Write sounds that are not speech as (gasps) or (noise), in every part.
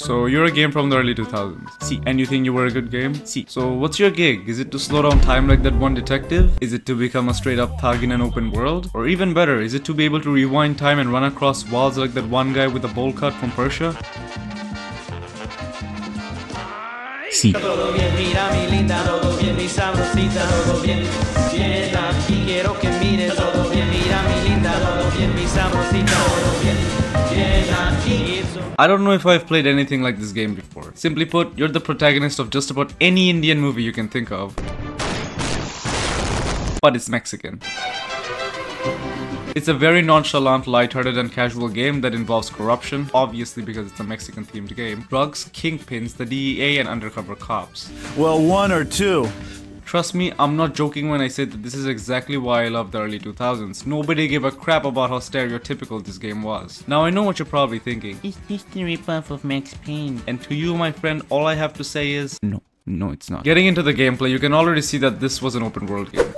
So you're a game from the early 2000s. Si. And you think you were a good game? Si. So what's your gig? Is it to slow down time like that one detective? Is it to become a straight up thug in an open world? Or even better, is it to be able to rewind time and run across walls like that one guy with a bowl cut from Persia? Si. I don't know if I've played anything like this game before. Simply put, you're the protagonist of just about any Indian movie you can think of. But it's Mexican. It's a very nonchalant, lighthearted, and casual game that involves corruption, obviously because it's a Mexican themed game, drugs, kingpins, the DEA, and undercover cops. Well, one or two. Trust me, I'm not joking when I say that this is exactly why I love the early 2000s. Nobody gave a crap about how stereotypical this game was. Now I know what you're probably thinking. Is this the ripoff of Max Payne? And to you, my friend, all I have to say is No. No, it's not. Getting into the gameplay, you can already see that this was an open world game.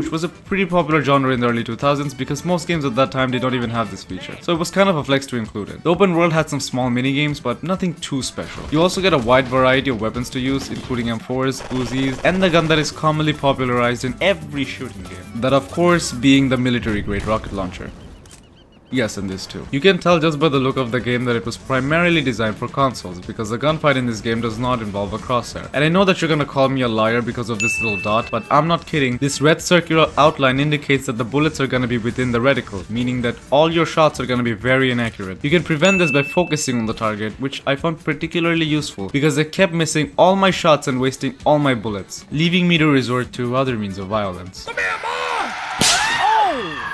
Which was a pretty popular genre in the early 2000s because most games at that time did not even have this feature. So it was kind of a flex to include it. The open world had some small mini games, but nothing too special. You also get a wide variety of weapons to use, including M4s, Uzis, and the gun that is commonly popularized in every shooting game. That of course being the military grade rocket launcher. Yes, and this too. You can tell just by the look of the game that it was primarily designed for consoles, because the gunfight in this game does not involve a crosshair. And I know that you're gonna call me a liar because of this little dot, but I'm not kidding. This red circular outline indicates that the bullets are gonna be within the reticle, meaning that all your shots are gonna be very inaccurate. You can prevent this by focusing on the target, which I found particularly useful, because I kept missing all my shots and wasting all my bullets, leaving me to resort to other means of violence.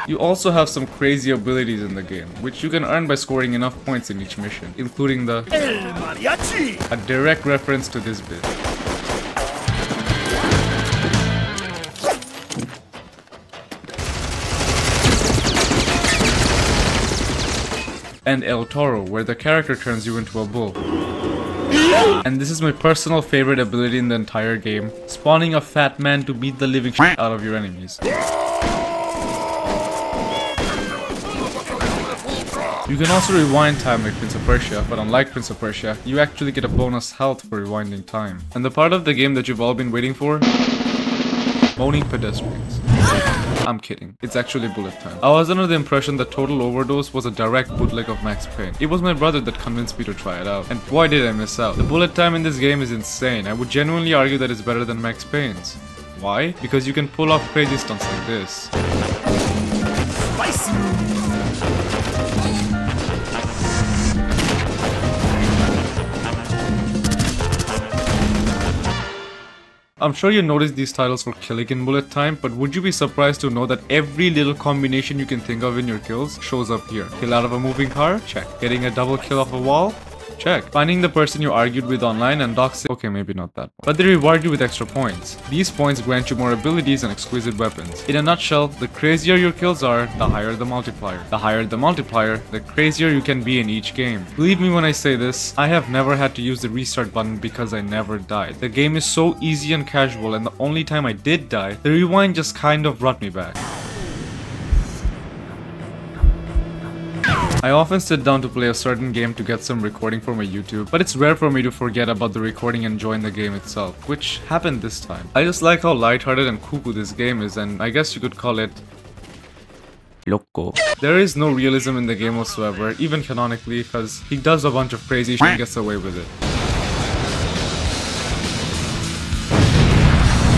You also have some crazy abilities in the game, which you can earn by scoring enough points in each mission, including the El Mariachi, a direct reference to this bit. And El Toro, where the character turns you into a bull. And this is my personal favorite ability in the entire game, spawning a fat man to beat the living shit out of your enemies. You can also rewind time like Prince of Persia, but unlike Prince of Persia, you actually get a bonus health for rewinding time. And the part of the game that you've all been waiting for? Moaning pedestrians. (gasps) I'm kidding. It's actually bullet time. I was under the impression that Total Overdose was a direct bootleg of Max Payne. It was my brother that convinced me to try it out. And boy did I miss out. The bullet time in this game is insane. I would genuinely argue that it's better than Max Payne's. Why? Because you can pull off crazy stunts like this. I'm sure you noticed these titles for killing in bullet time, but would you be surprised to know that every little combination you can think of in your kills shows up here? Kill out of a moving car? Check. Getting a double kill off a wall? Check. Finding the person you argued with online and doxing? Okay, maybe not that. But they reward you with extra points. These points grant you more abilities and exquisite weapons. In a nutshell, the crazier your kills are, the higher the multiplier. The higher the multiplier, the crazier you can be in each game. Believe me when I say this, I have never had to use the restart button because I never died. The game is so easy and casual and the only time I did die, the rewind just kind of brought me back. I often sit down to play a certain game to get some recording for my YouTube, but it's rare for me to forget about the recording and join the game itself, which happened this time. I just like how lighthearted and cuckoo this game is, and I guess you could call it Loco. there is no realism in the game whatsoever, even canonically, because he does a bunch of crazy shit and gets away with it.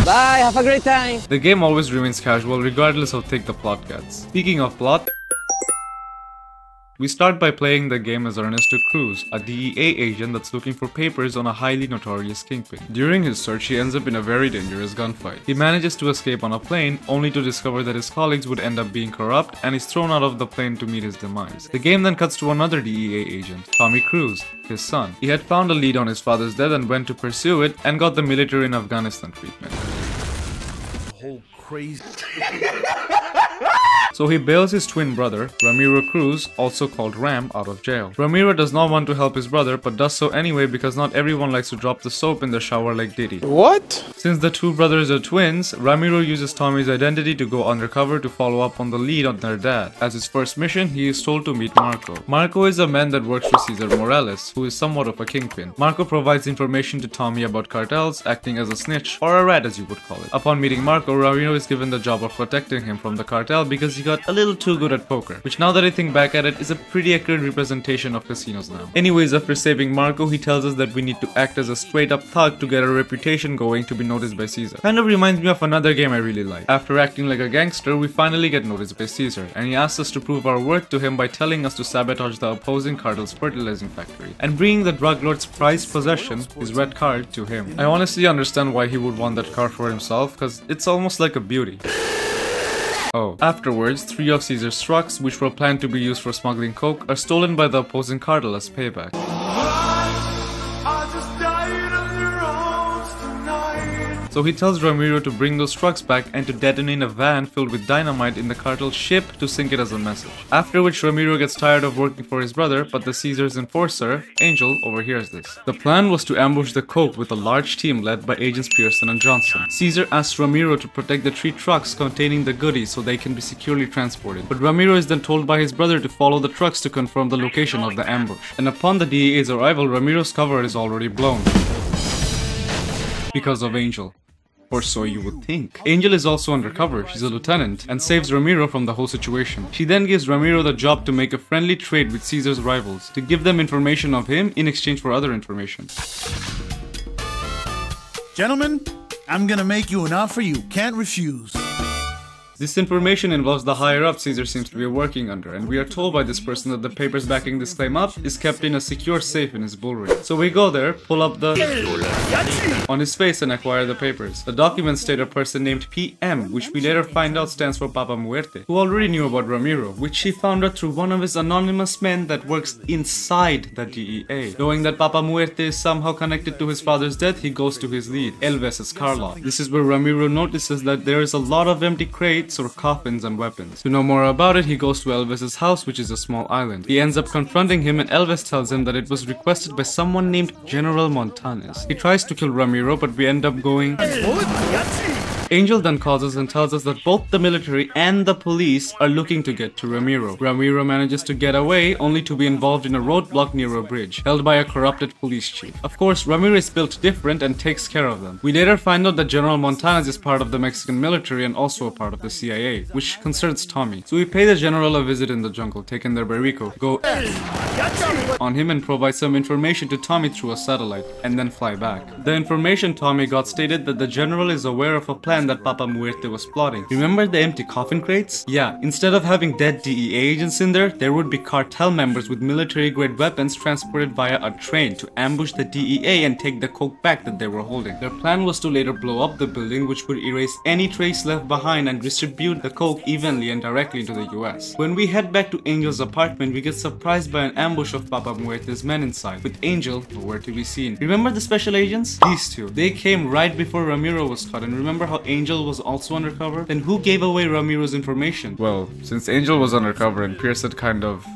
Bye, have a great time. The game always remains casual regardless how thick the plot gets. Speaking of plot, we start by playing the game as Ernesto Cruz, a DEA agent that's looking for papers on a highly notorious kingpin. During his search, he ends up in a very dangerous gunfight. He manages to escape on a plane, only to discover that his colleagues would end up being corrupt and is thrown out of the plane to meet his demise. The game then cuts to another DEA agent, Tommy Cruz, his son. He had found a lead on his father's death and went to pursue it and got the military in Afghanistan treatment. Whole crazy. (laughs) So he bails his twin brother, Ramiro Cruz, also called Ram, out of jail. Ramiro does not want to help his brother, but does so anyway because not everyone likes to drop the soap in the shower like Diddy. What? Since the two brothers are twins, Ramiro uses Tommy's identity to go undercover to follow up on the lead on their dad. As his first mission, he is told to meet Marco. Marco is a man that works for Cesar Morales, who is somewhat of a kingpin. Marco provides information to Tommy about cartels, acting as a snitch, or a rat as you would call it. Upon meeting Marco, Ramiro is given the job of protecting him from the cartel because he got a little too good at poker, which now that I think back at it is a pretty accurate representation of casinos now. Anyways, after saving Marco, he tells us that we need to act as a straight up thug to get a reputation going to be noticed by Cesar. Kind of reminds me of another game I really like. After acting like a gangster, we finally get noticed by Cesar, and he asks us to prove our worth to him by telling us to sabotage the opposing cartel's fertilizing factory, and bringing the drug lord's prized possession, his red card, to him. I honestly understand why he would want that car for himself, cause it's almost like a beauty. Oh. Afterwards, three of Cesar's trucks, which were planned to be used for smuggling coke, are stolen by the opposing cartel as payback. So he tells Ramiro to bring those trucks back and to detonate a van filled with dynamite in the cartel ship to sink it as a message. After which Ramiro gets tired of working for his brother, but the Cesar's enforcer, Angel, overhears this. The plan was to ambush the coke with a large team led by agents Pearson and Johnson. Cesar asks Ramiro to protect the three trucks containing the goodies so they can be securely transported. But Ramiro is then told by his brother to follow the trucks to confirm the location of the ambush. And upon the DEA's arrival, Ramiro's cover is already blown. Because of Angel. Or so you would think. Angel is also undercover, she's a lieutenant, and saves Ramiro from the whole situation. She then gives Ramiro the job to make a friendly trade with Cesar's rivals, to give them information of him in exchange for other information. Gentlemen, I'm gonna make you an offer you can't refuse. This information involves the higher up Cesar seems to be working under, and we are told by this person that the papers backing this claim up is kept in a secure safe in his bullring. So we go there, pull up the on his face and acquire the papers. The documents state a person named PM, which we later find out stands for Papa Muerte, who already knew about Ramiro, which he found out through one of his anonymous men that works inside the DEA. Knowing that Papa Muerte is somehow connected to his father's death, he goes to his lead, Elvis's car lot. This is where Ramiro notices that there is a lot of empty crates or coffins and weapons. To know more about it, he goes to Elvis's house, which is a small island. He ends up confronting him and Elvis tells him that it was requested by someone named General Montanes. He tries to kill Ramiro, but we end up going... Angel then calls us and tells us that both the military and the police are looking to get to Ramiro. Ramiro manages to get away only to be involved in a roadblock near a bridge, held by a corrupted police chief. Of course, Ramiro is built different and takes care of them. We later find out that General Montanes is part of the Mexican military and also a part of the CIA, which concerns Tommy. So we pay the general a visit in the jungle, taken there by go on him and provide some information to Tommy through a satellite, and then fly back. The information Tommy got stated that the general is aware of a plan that Papa Muerte was plotting. Remember the empty coffin crates? Yeah, instead of having dead DEA agents in there, there would be cartel members with military grade weapons transported via a train to ambush the DEA and take the coke back that they were holding. Their plan was to later blow up the building which would erase any trace left behind and distribute the coke evenly and directly into the US. When we head back to Angel's apartment, we get surprised by an ambush of Papa Muerte's men inside, with Angel nowhere to be seen. Remember the special agents? These two. They came right before Ramiro was caught, and remember how Angel was also undercover? Then who gave away Ramiro's information? Well, since Angel was undercover and Pierce had kind of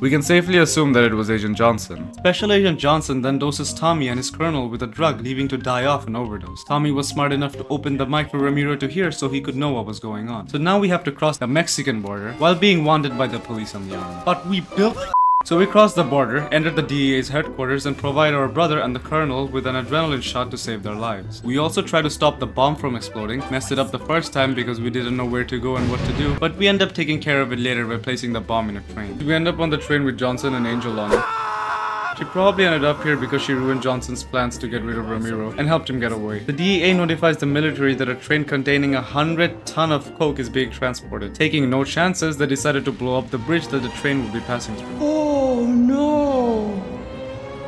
we can safely assume that it was Agent Johnson. Special Agent Johnson then doses Tommy and his colonel with a drug, leaving to die off an overdose. Tommy was smart enough to open the mic for Ramiro to hear so he could know what was going on. So now we have to cross the Mexican border while being wanted by the police on the island. But we built so we cross the border, enter the DEA's headquarters and provide our brother and the colonel with an adrenaline shot to save their lives. We also try to stop the bomb from exploding, messed it up the first time because we didn't know where to go and what to do, but we end up taking care of it later by placing the bomb in a train. We end up on the train with Johnson and Angel on it. She probably ended up here because she ruined Johnson's plans to get rid of Ramiro and helped him get away. The DEA notifies the military that a train containing a hundred ton of coke is being transported. Taking no chances, they decided to blow up the bridge that the train would be passing through. Oh no!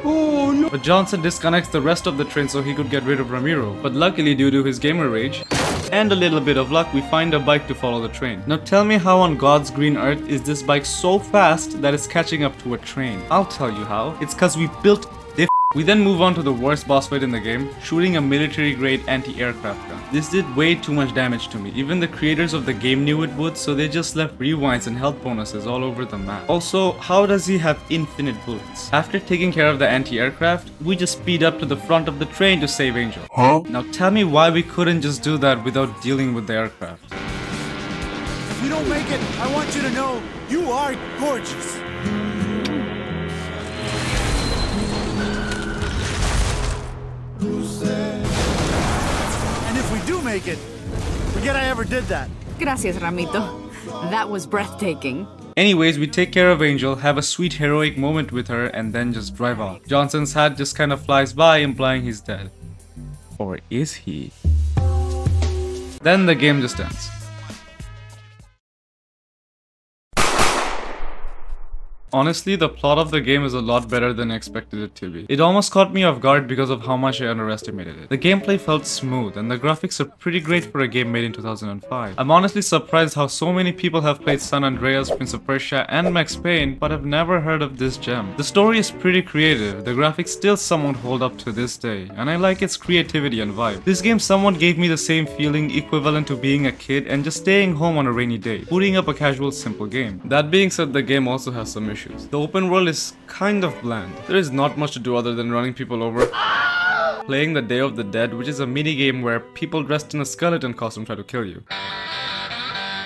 Oh no! But Johnson disconnects the rest of the train so he could get rid of Ramiro. But luckily due to his gamer rage, and a little bit of luck, we find a bike to follow the train. Now tell me how on God's green earth is this bike so fast that it's catching up to a train? I'll tell you how. It's cause we built We then move on to the worst boss fight in the game, shooting a military grade anti-aircraft gun. This did way too much damage to me, even the creators of the game knew it would, so they just left rewinds and health bonuses all over the map. Also, how does he have infinite bullets? After taking care of the anti-aircraft, we just speed up to the front of the train to save Angel. Huh? Now tell me why we couldn't just do that without dealing with the aircraft. If you don't make it, I want you to know you are gorgeous. And if we do make it, forget I ever did that. Gracias, Ramiro. That was breathtaking. Anyways, we take care of Angel, have a sweet heroic moment with her, and then just drive off. Johnson's hat just kind of flies by, implying he's dead. Or is he? Then the game just ends. Honestly, the plot of the game is a lot better than I expected it to be. It almost caught me off guard because of how much I underestimated it. The gameplay felt smooth and the graphics are pretty great for a game made in 2005. I'm honestly surprised how so many people have played San Andreas, Prince of Persia and Max Payne but have never heard of this gem. The story is pretty creative, the graphics still somewhat hold up to this day and I like its creativity and vibe. This game somewhat gave me the same feeling equivalent to being a kid and just staying home on a rainy day, booting up a casual simple game. That being said, the game also has some issues issues. The open world is kind of bland. There is not much to do other than running people over. Playing the Day of the Dead, which is a mini game where people dressed in a skeleton costume try to kill you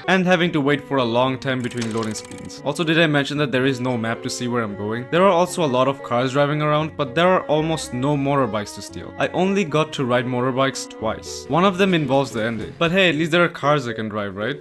and having to wait for a long time between loading screens. Also did I mention that there is no map to see where I'm going? There are also a lot of cars driving around, but there are almost no motorbikes to steal. I only got to ride motorbikes twice. One of them involves the ending. But hey, at least there are cars I can drive, right?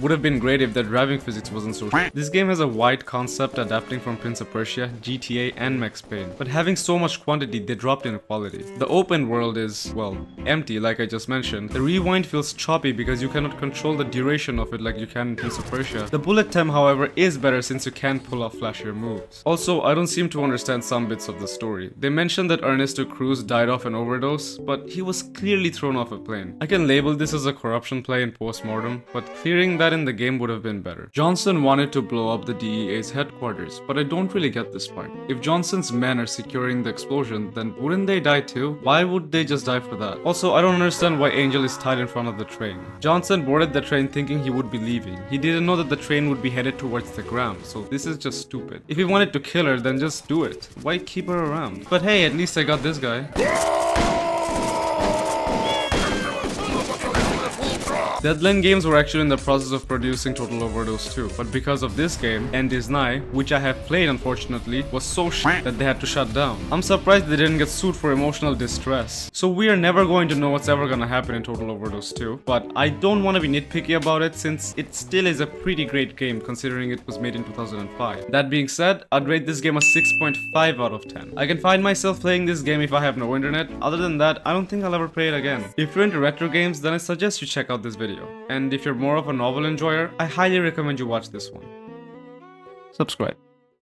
Would have been great if the driving physics wasn't so This game has a wide concept adapting from Prince of Persia, GTA and Max Payne, but having so much quantity they dropped in quality. The open world is, well, empty like I just mentioned. The rewind feels choppy because you cannot control the duration of it like you can in Prince of Persia. The bullet time however is better since you can pull off flashier moves. Also, I don't seem to understand some bits of the story. They mentioned that Ernesto Cruz died of an overdose, but he was clearly thrown off a plane. I can label this as a corruption play in post-mortem, but clearing that in the game would have been better. Johnson wanted to blow up the DEA's headquarters, but I don't really get this part. If Johnson's men are securing the explosion, then wouldn't they die too? Why would they just die for that? Also, I don't understand why Angel is tied in front of the train. Johnson boarded the train thinking he would be leaving. He didn't know that the train would be headed towards the ground, so this is just stupid. If he wanted to kill her, then just do it. Why keep her around? But hey, at least I got this guy. Deadline Games were actually in the process of producing Total Overdose 2, but because of this game, is Nigh, which I have played unfortunately, was so shit that they had to shut down. I'm surprised they didn't get sued for emotional distress. So we are never going to know what's ever gonna happen in Total Overdose 2, but I don't want to be nitpicky about it since it still is a pretty great game considering it was made in 2005. That being said, I'd rate this game a 6.5 out of 10. I can find myself playing this game if I have no internet, other than that, I don't think I'll ever play it again. If you're into retro games, then I suggest you check out this video video. And if you're more of a novel enjoyer, I highly recommend you watch this one. Subscribe.